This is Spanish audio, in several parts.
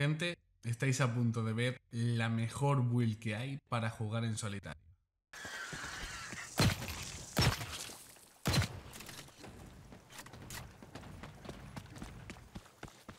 Gente, estáis a punto de ver la mejor build que hay para jugar en solitario.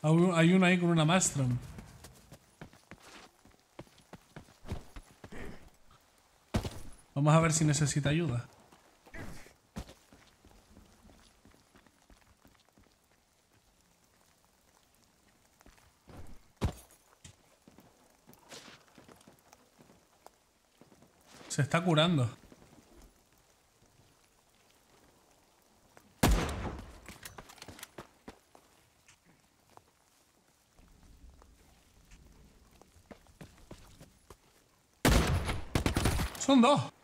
Hay uno ahí con una Mastrom. Vamos a ver si necesita ayuda. Se está curando. Son dos.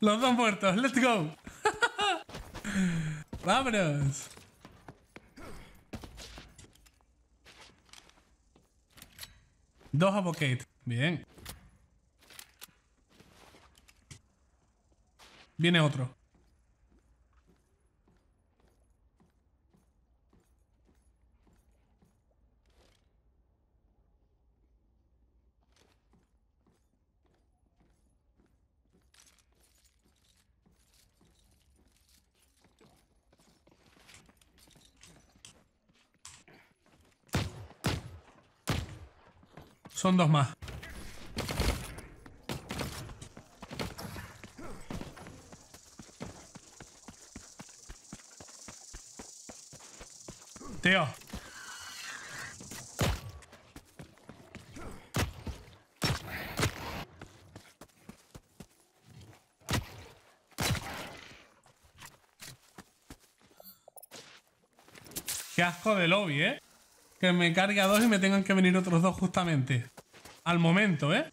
Los dos muertos, let's go. Vámonos. Dos Avocate. Bien. Viene otro. Son dos más. Tío. Qué asco de lobby, ¿eh? Que me cargue a dos y me tengan que venir otros dos justamente. Al momento, ¿eh?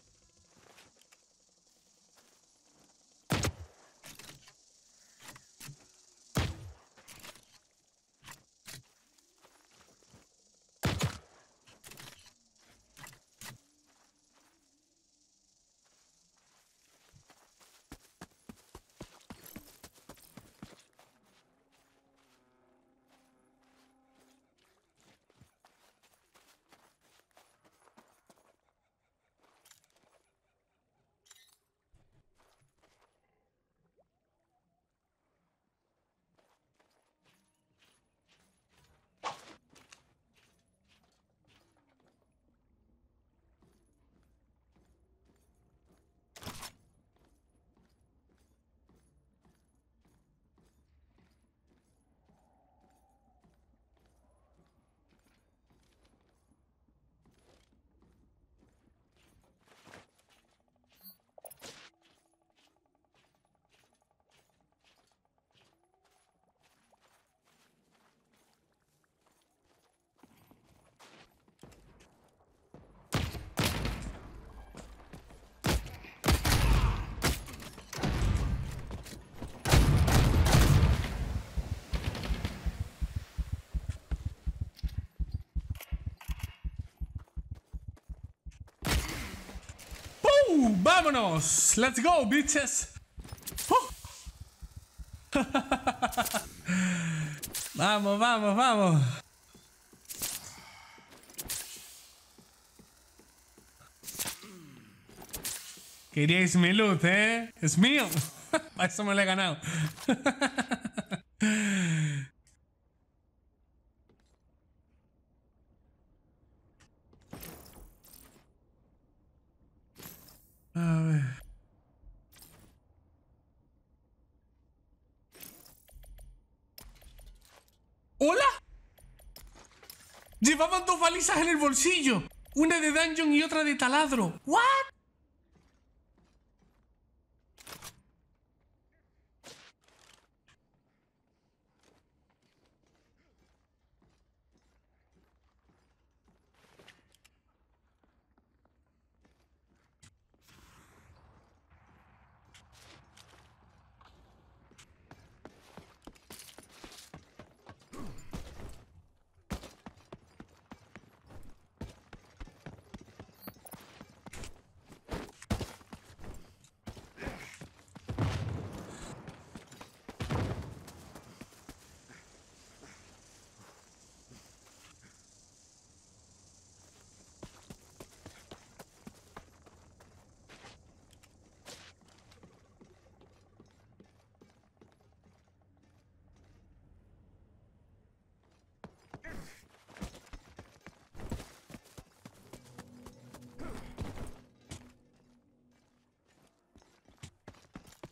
¡Vámonos! ¡Let's go, bitches! vamos, vamos, vamos. Queríais mi luz, ¿eh? Es mío. Para eso me lo he ganado. A ver. ¿Hola? En el bolsillo. Una de dungeon y otra de taladro. ¿What?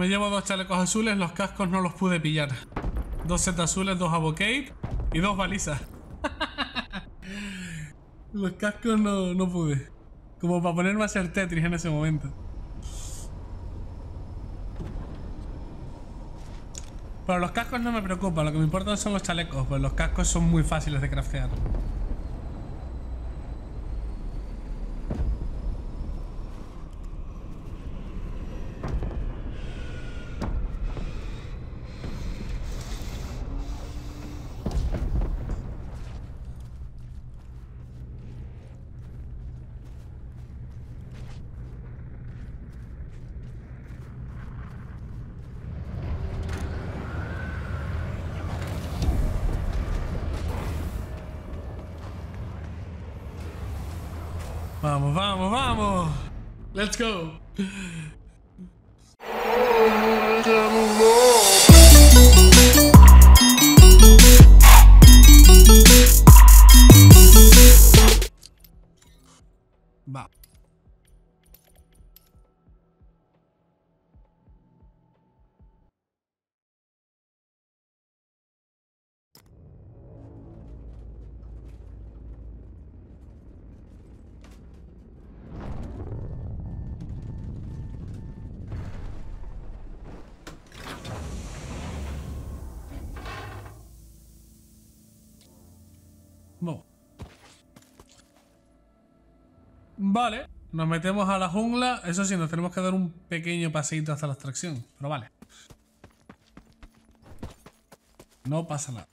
me llevo dos chalecos azules, los cascos no los pude pillar. Dos setas azules, dos avocate y dos balizas. los cascos no, no pude. Como para ponerme a hacer Tetris en ese momento. Pero los cascos no me preocupan, lo que me importan son los chalecos, pues los cascos son muy fáciles de craftear. Vamos, vamos, vamos. Let's go. Vale, nos metemos a la jungla. Eso sí, nos tenemos que dar un pequeño paseito hasta la extracción. Pero vale. No pasa nada.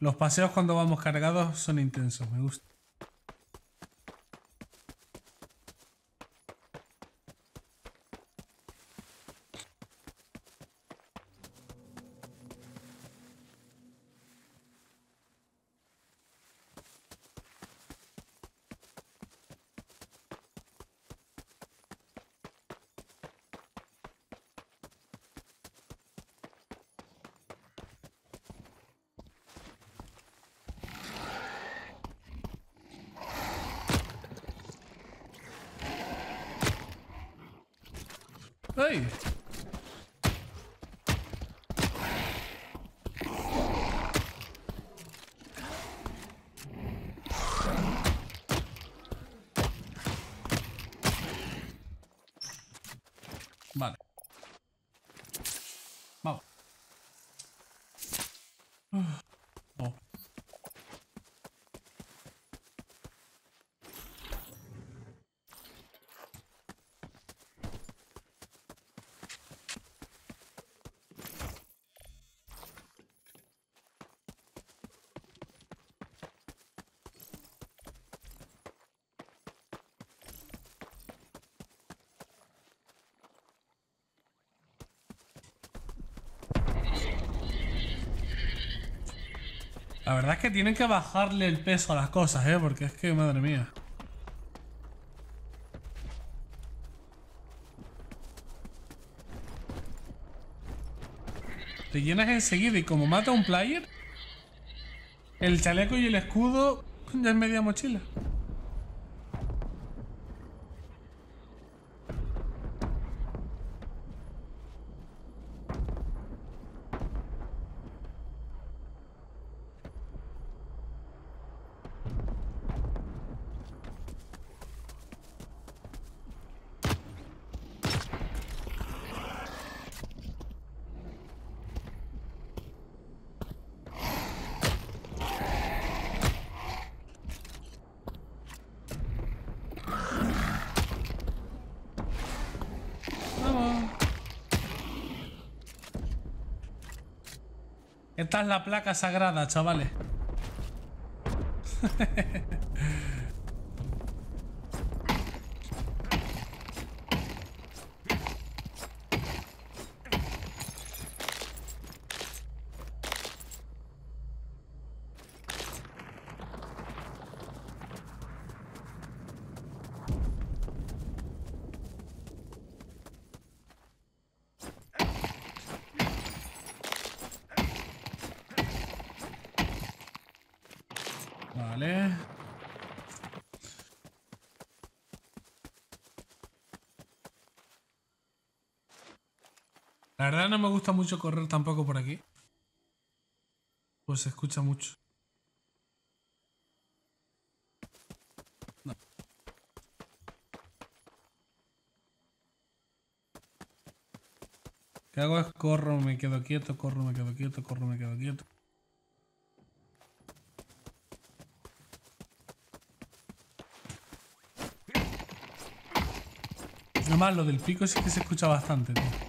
Los paseos cuando vamos cargados son intensos, me gusta. Hey! La verdad es que tienen que bajarle el peso a las cosas, ¿eh? Porque es que, madre mía. Te llenas enseguida y como mata a un player, el chaleco y el escudo ya es media mochila. Esta es la placa sagrada, chavales. Vale. La verdad no me gusta mucho correr tampoco por aquí. Pues se escucha mucho. No. ¿Qué hago? Es corro, me quedo quieto, corro, me quedo quieto, corro, me quedo quieto. Nomás lo del pico sí que se escucha bastante, tío.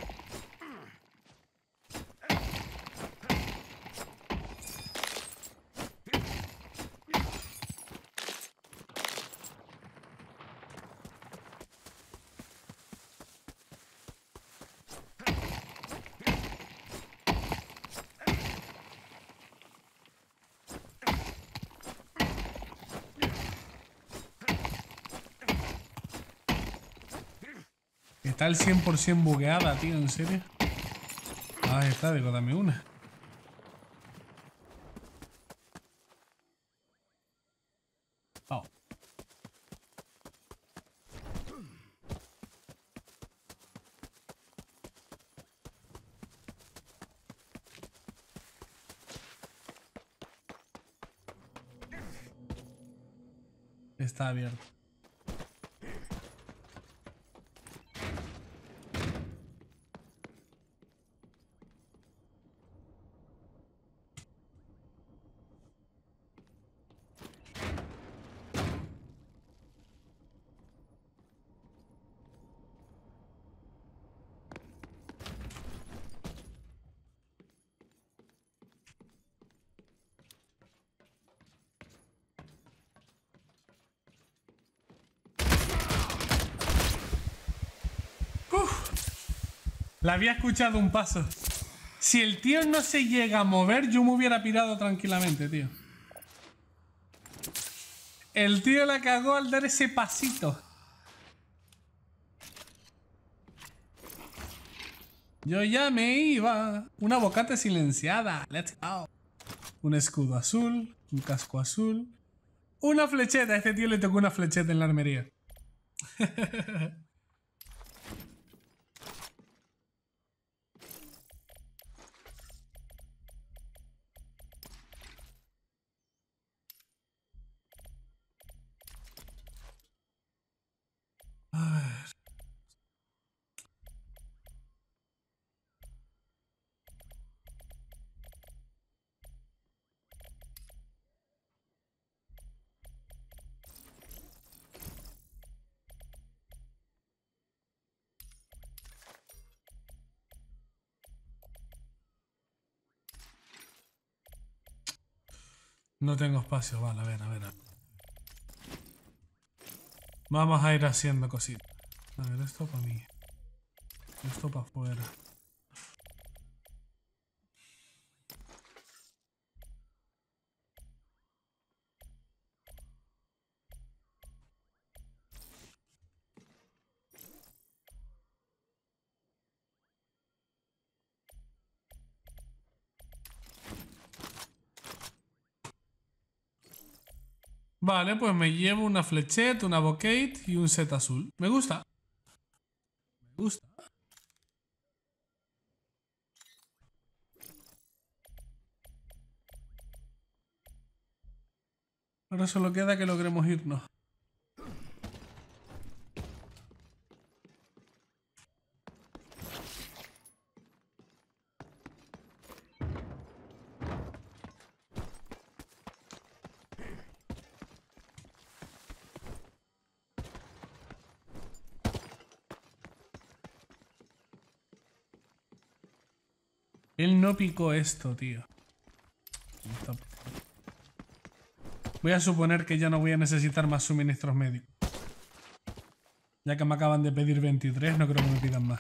Está el 100% bugueada, tío, ¿en serio? Ah, está, digo, dame una. Oh. Está abierto. La había escuchado un paso. Si el tío no se llega a mover, yo me hubiera pirado tranquilamente, tío. El tío la cagó al dar ese pasito. Yo ya me iba. Una bocata silenciada. Let's go. Un escudo azul. Un casco azul. Una flecheta. A este tío le tocó una flecheta en la armería. No tengo espacio, vale, a ver, a ver. a. Vamos a ir haciendo cositas. A ver, esto para mí. Esto para afuera. Vale, pues me llevo una flechette, una bouquet y un set azul. Me gusta. Me gusta. Ahora solo queda que logremos irnos. no pico esto, tío? Voy a suponer que ya no voy a necesitar más suministros médicos. Ya que me acaban de pedir 23, no creo que me pidan más.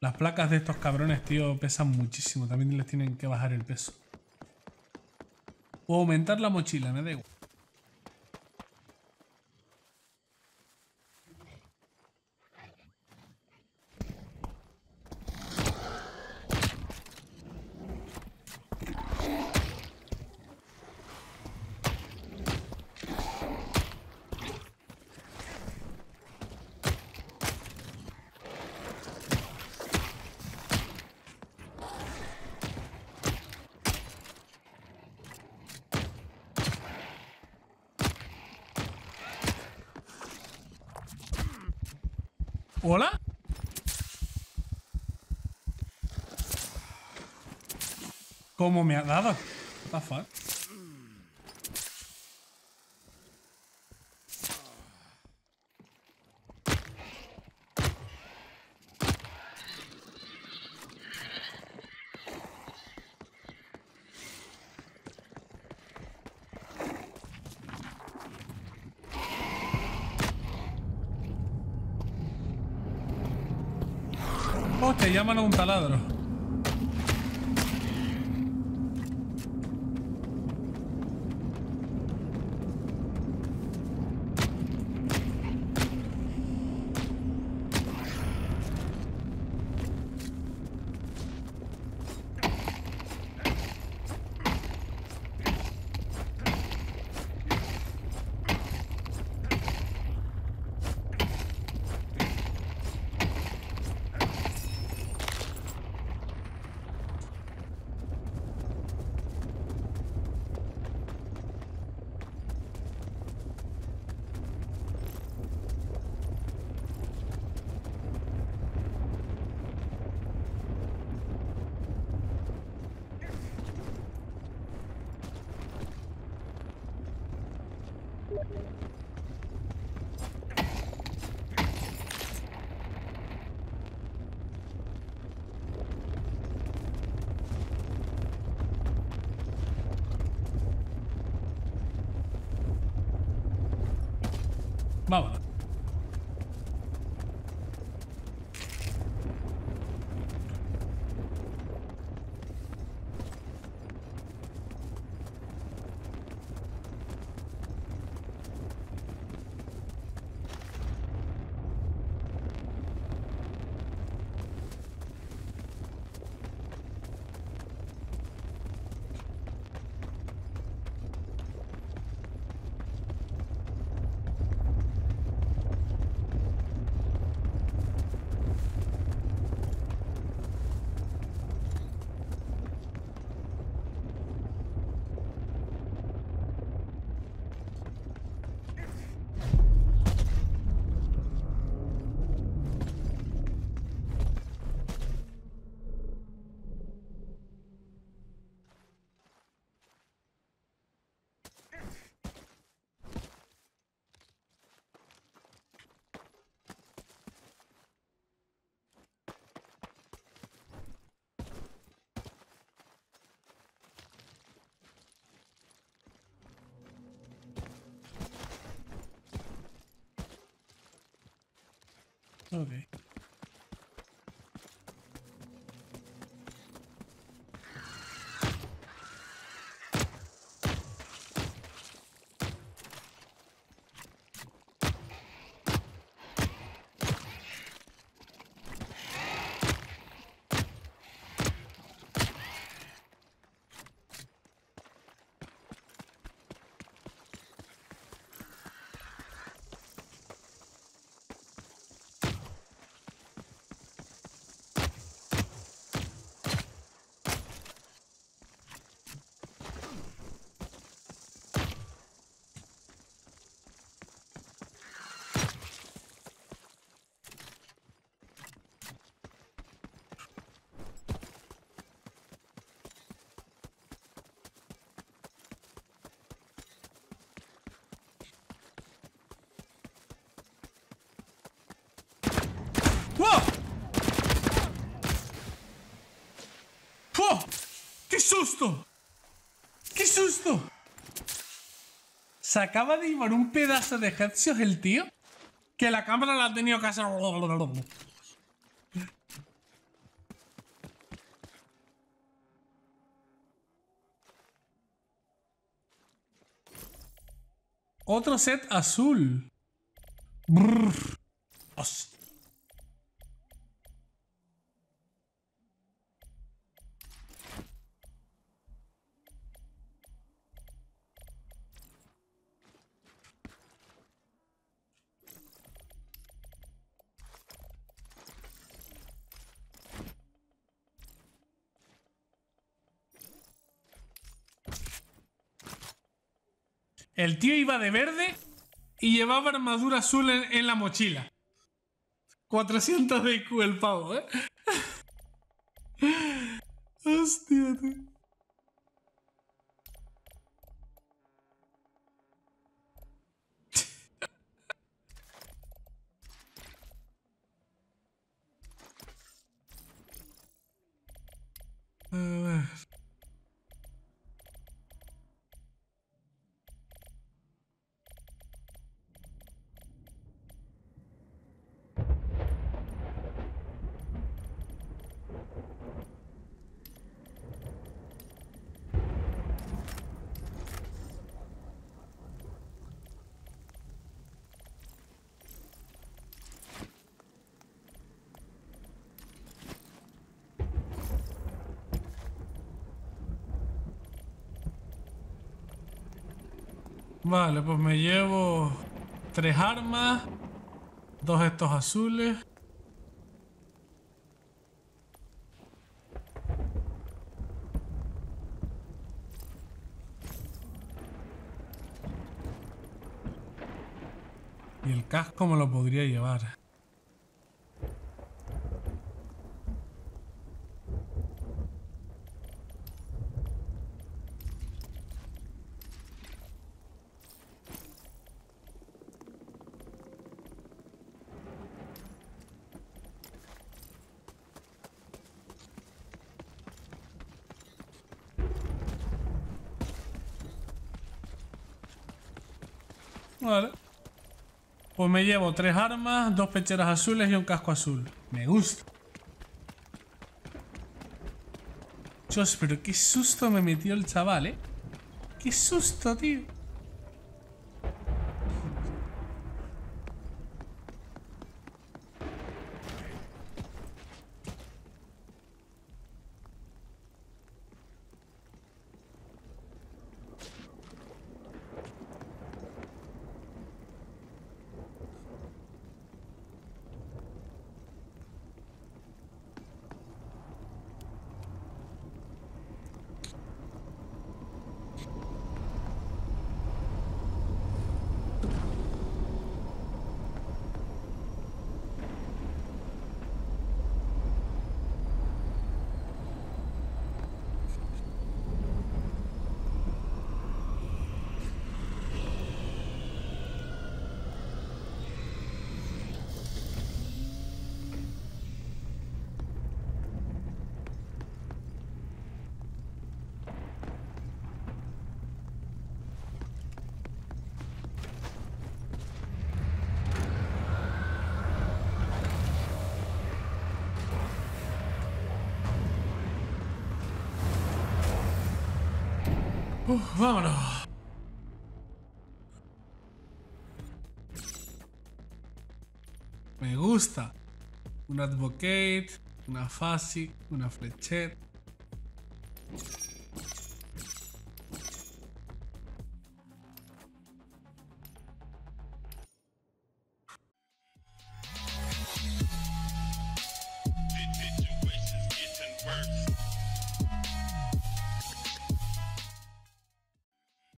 Las placas de estos cabrones, tío, pesan muchísimo. También les tienen que bajar el peso. O aumentar la mochila, me da igual. ¿Hola? ¿Cómo me ha dado? What the fuck? A un taladro. Okay. Susto! ¡Qué susto! Se acaba de llevar un pedazo de headshot el tío que la cámara la ha tenido que hacer. Otro set azul. Brrr. El tío iba de verde y llevaba armadura azul en, la mochila. 400 de IQ el pavo, ¿eh? Hostia, tío. Vale, pues me llevo tres armas, dos estos azules. Y el casco me lo podría llevar. Vale. Pues me llevo tres armas, dos pecheras azules y un casco azul. Me gusta. Dios, pero qué susto me metió el chaval, ¿eh? Qué susto, tío. Vámonos. Me gusta. Un advocate, una fácil, una flechette.